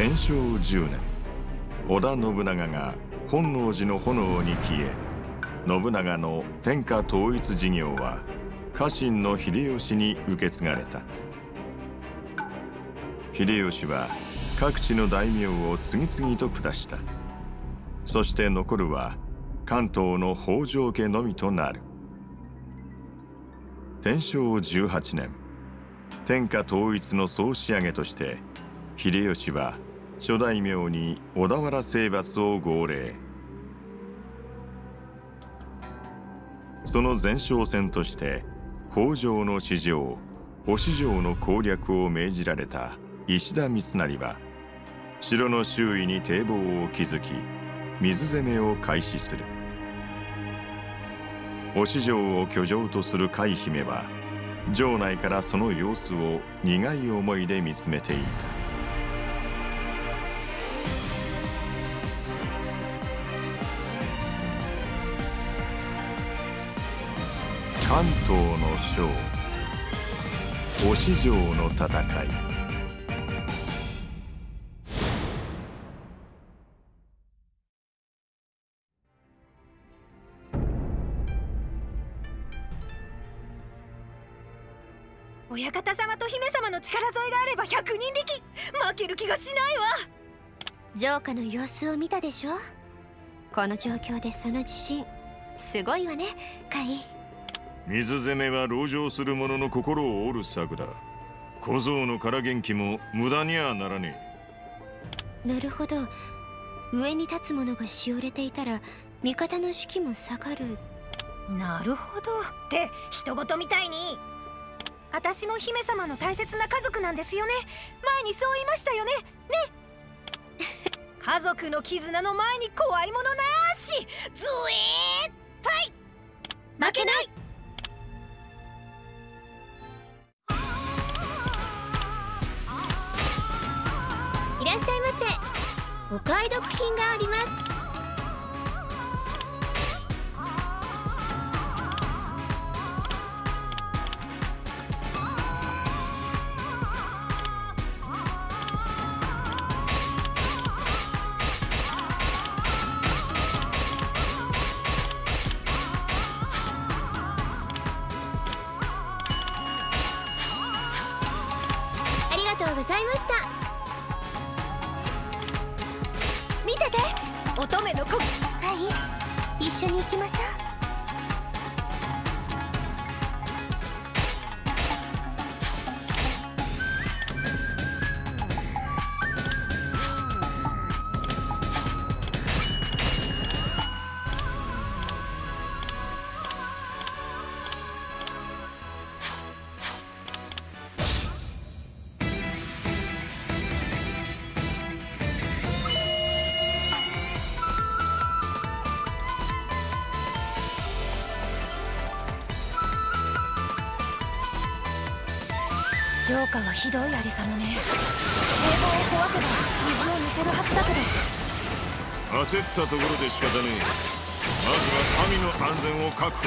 天正10年。織田信長が本能寺の炎に消え信長の天下統一事業は家臣の秀吉に受け継がれた。秀吉は各地の大名を次々と下した。そして残るは関東の北条家のみとなる。天正18年天下統一の総仕上げとして秀吉は諸大名に小田原征伐を号令。その前哨戦として北条の史上星城の攻略を命じられた石田三成は城の周囲に堤防を築き水攻めを開始する。忍城を居城とする海姫は城内からその様子を苦い思いで見つめていた。関東の将忍城の戦い。親方様と姫様の力添えがあれば百人力。負ける気がしないわ。城下の様子を見たでしょ？この状況でその自信すごいわねカイ。水攻めは籠城する者の心を折る策だ。小僧の空元気も無駄にはならねえ。なるほど。上に立つ者がしおれていたら味方の士気も下がる。なるほど。って人事みたいに。私も姫様の大切な家族なんですよね。前にそう言いましたよね。ね家族の絆の前に怖いものなし。ずえー対負けない。いらっしゃいませ。お買い得品があります。はい。一緒に行きましょう。城下はひどいありさまね。堤防を壊せば水を抜けるはずだけど。焦ったところで仕方ねえ。まずは民の安全を確保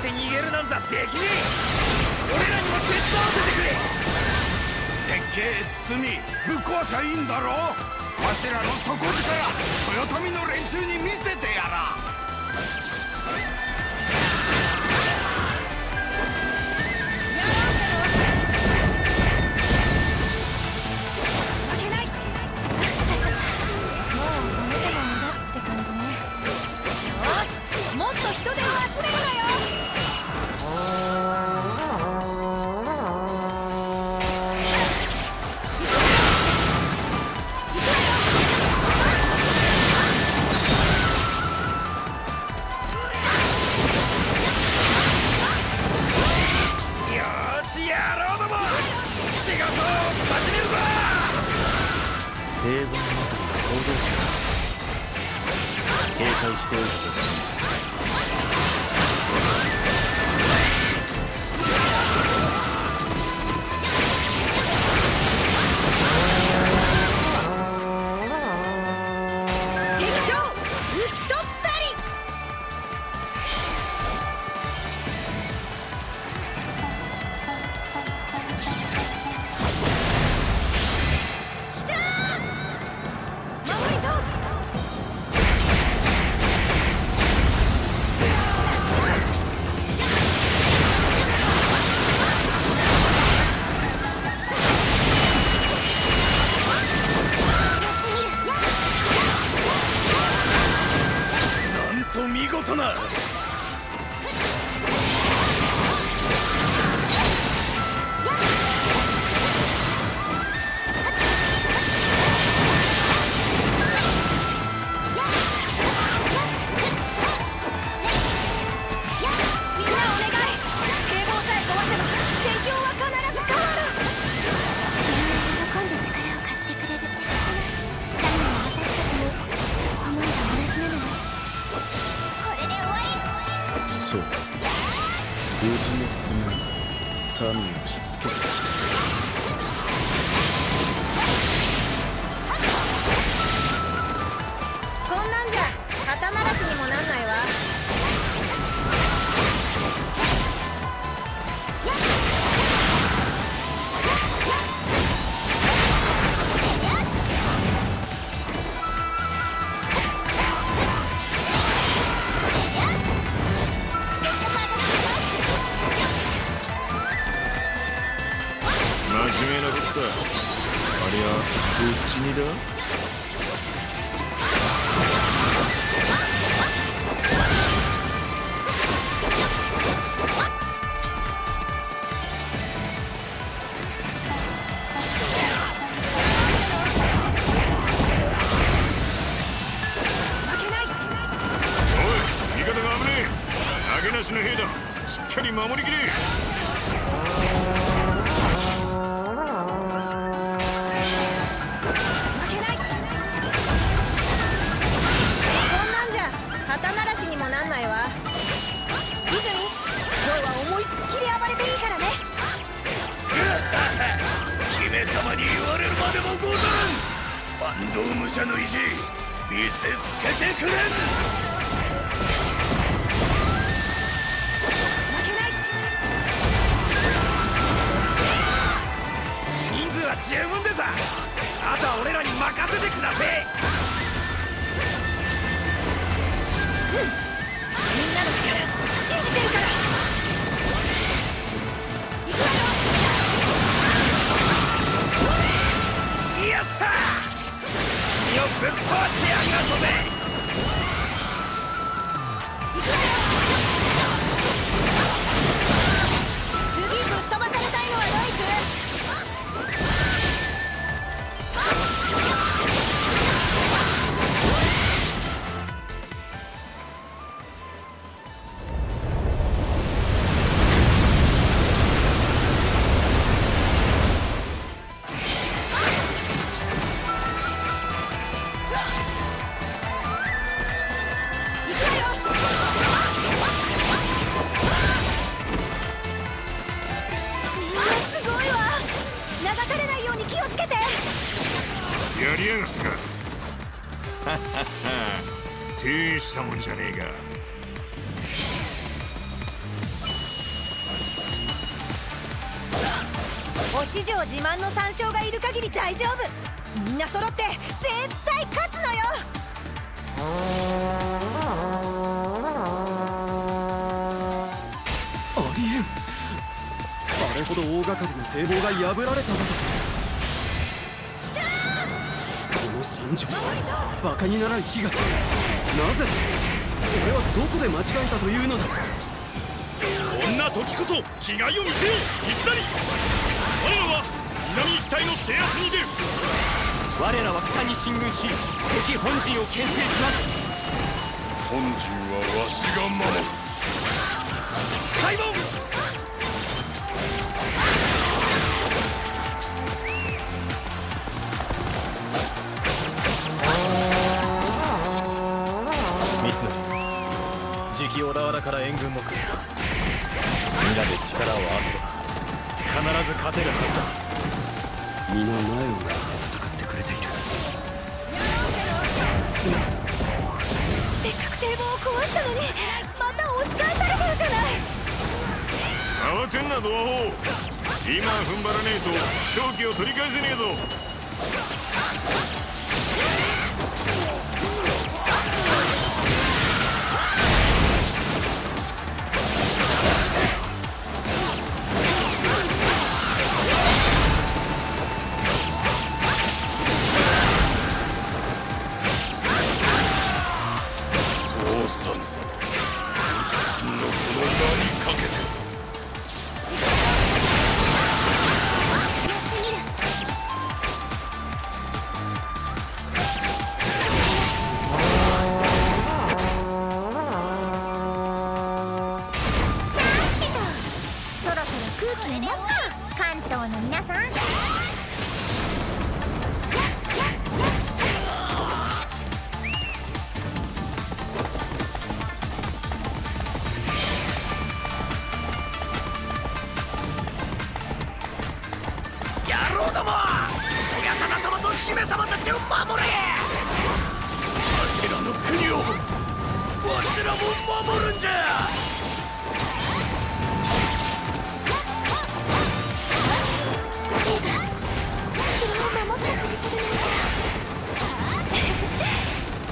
て逃げるなんざできねえ。俺らにも手伝わせてくれ。でっけえ筒にぶっ壊しゃいいんだろ？わしらの底力。豊臣の連中に見せてやら。もなんないわれるまでもござらん坂東武者の意地見せつけてくれん人数は十分でさあとは俺らに任せてくだせ。みんなの力信じてるから。ぶっ壊してやりますぜやりやがったか。ていしたもんじゃねえか。お師匠自慢の山椒がいる限り大丈夫。みんな揃って絶対勝つのよ。ありえん。あれほど大掛かりの堤防が破られたのだと。なんバカにならん日がなぜ俺はどこで間違えたというのだ？こんな時こそ気概を見せよう。石谷我らは南一帯の制圧に。出る我らは北に進軍し敵本陣を牽制します。本陣はわしが守る。開門から援軍も来る。皆で力を合わせれば必ず勝てるはずだ。皆前を戦ってくれている。すまんせっかく堤防を壊したのにまた押し返されてるじゃない。慌てんな同胞今踏ん張らねえと勝機を取り返せねえぞ郎ども親方様と姫様たちを守れ。わしらの国をわしらも守るんじゃ。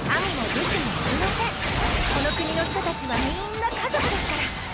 神も武士もありません。この国の人たちはみんな家族ですから。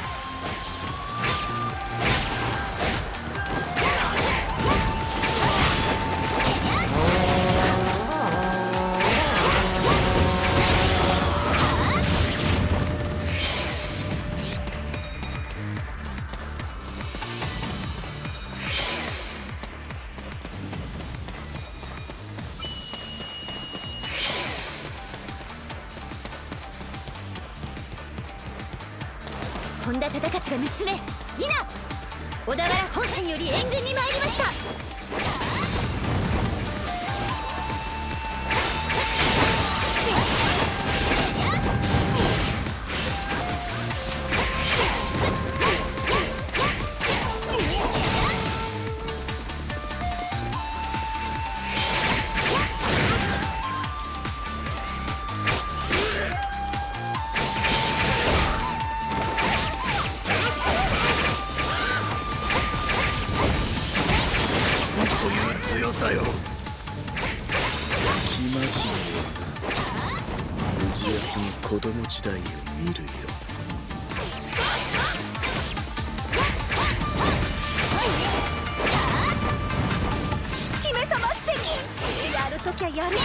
ときゃやるからな。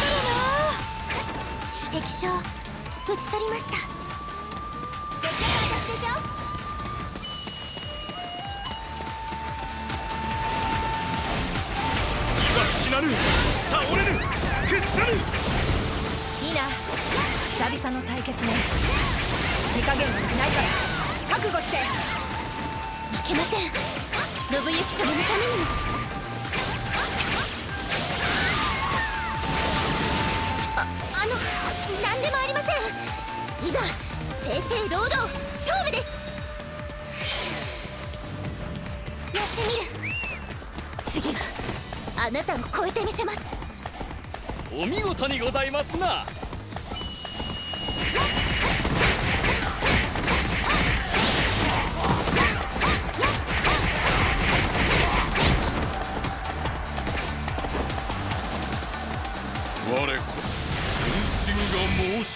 敵将討ち取りました。敵は私でしょ？は死なぬ。倒れぬ。屈さぬ。いいな。久々の対決ね。手加減はしないから。覚悟して。負けません。信行様のためにも何でもありません。いざ正々堂々勝負です。やってみる。次はあなたを超えてみせます。お見事にございますな。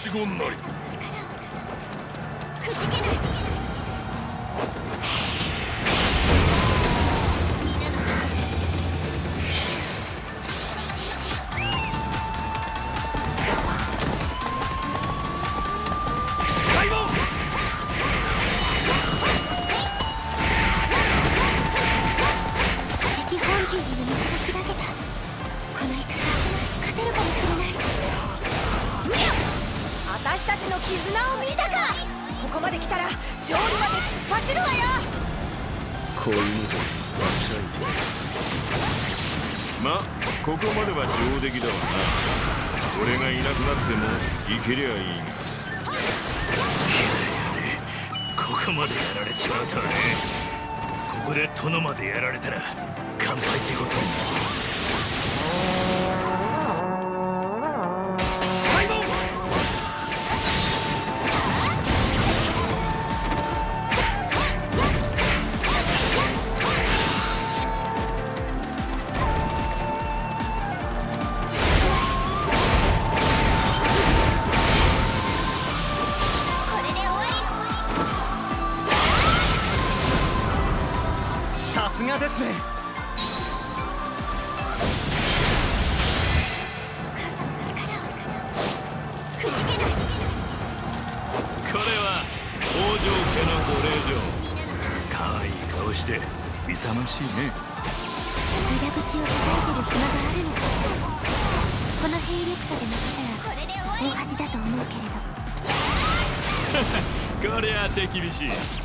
仕事なり。俺がいなくなってもいけりゃいいがこここまでやられちまうとはね。ここで殿までやられたら乾杯ってことに。ですね。これは北条家のご令嬢。可愛い顔して勇ましいね。裏口を叩いてる暇があるのこの兵力差で負けたら大恥だと思うけれど こりゃ手厳しい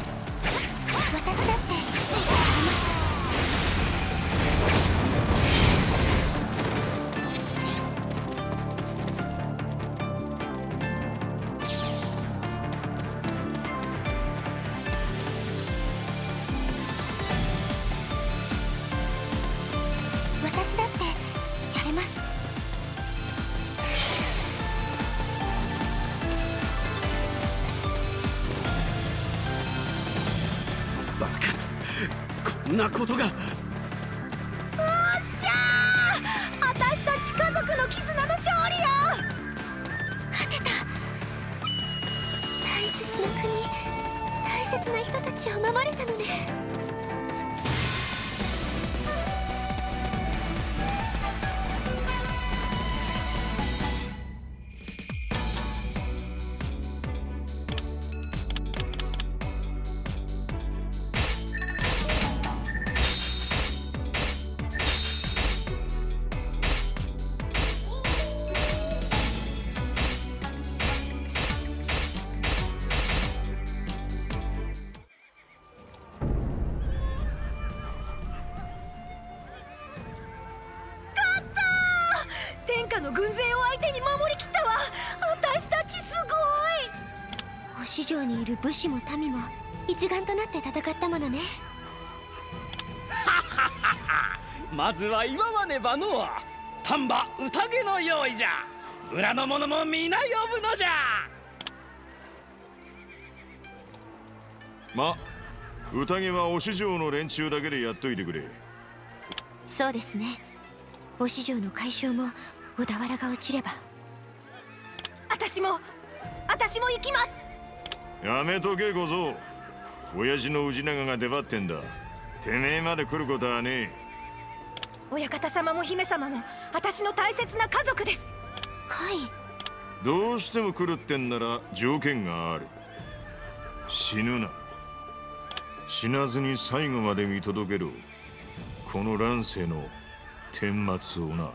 んなことが。おっしゃー。私たち家族の絆の勝利よ。勝てた。大切な国大切な人たちを守れたのね。の軍勢を相手に守りきったわ。私たちすごい。星城にいる武士も民も一丸となって戦ったものね。まずは祝わねばの丹波宴の用意じゃ。裏の者も皆呼ぶのじゃ。ま宴はお市場の連中だけでやっといてくれ。そうですね。お市場の解消も小田原が落ちれば。私も私も行きます。やめとけ小僧。親父の氏長が出張ってんだ。てめえまで来ることはねえ。親方様も姫様も私の大切な家族です。カイどうしても来るってんなら条件がある。死ぬな。死なずに最後まで見届けろ。この乱世の顛末をな